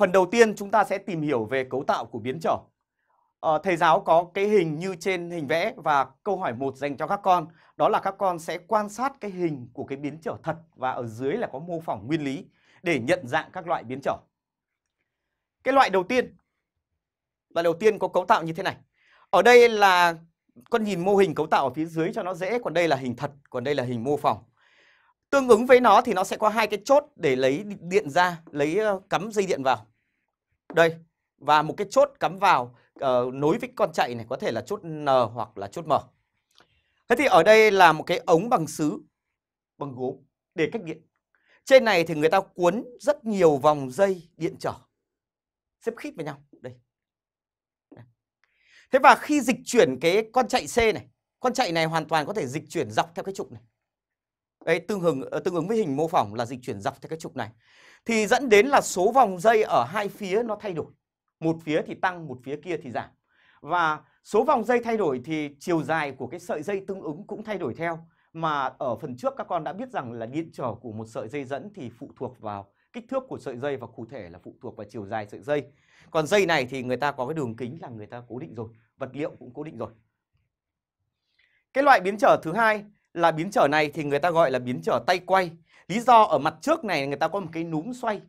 Phần đầu tiên chúng ta sẽ tìm hiểu về cấu tạo của biến trở. À, thầy giáo có cái hình như trên hình vẽ và câu hỏi một dành cho các con đó là các con sẽ quan sát cái hình của cái biến trở thật và ở dưới là có mô phỏng nguyên lý để nhận dạng các loại biến trở. Cái loại đầu tiên, loại đầu tiên có cấu tạo như thế này. Ở đây là con nhìn mô hình cấu tạo ở phía dưới cho nó dễ, còn đây là hình thật, còn đây là hình mô phỏng. Tương ứng với nó thì nó sẽ có hai cái chốt để lấy điện ra, lấy ờ, cắm dây điện vào. Đây, và một cái chốt cắm vào uh, nối với con chạy này có thể là chốt N hoặc là chốt M. Thế thì ở đây là một cái ống bằng sứ bằng gốm để cách điện. Trên này thì người ta cuốn rất nhiều vòng dây điện trở xếp khít với nhau. Đây. Thế và khi dịch chuyển cái con chạy C này, con chạy này hoàn toàn có thể dịch chuyển dọc theo cái trục này. Đây tương ứng ờ, tương ứng với hình mô phỏng là dịch chuyển dọc theo cái trục này. Thì dẫn đến là số vòng dây ở hai phía nó thay đổi. Một phía thì tăng, một phía kia thì giảm. Và số vòng dây thay đổi thì chiều dài của cái sợi dây tương ứng cũng thay đổi theo. Mà ở phần trước các con đã biết rằng là điện trở của một sợi dây dẫn thì phụ thuộc vào kích thước của sợi dây và cụ thể là phụ thuộc vào chiều dài sợi dây. Còn dây này thì người ta có cái đường kính là người ta cố định rồi, vật liệu cũng cố định rồi. Cái loại biến trở thứ hai là biến trở này thì người ta gọi là biến trở tay quay. Lý do ở mặt trước này, người ta có một cái núm xoay